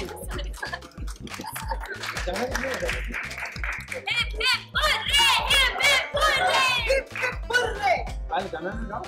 ¡Empepurre! ¡Empepurre! ¿Vale, también? ¿No?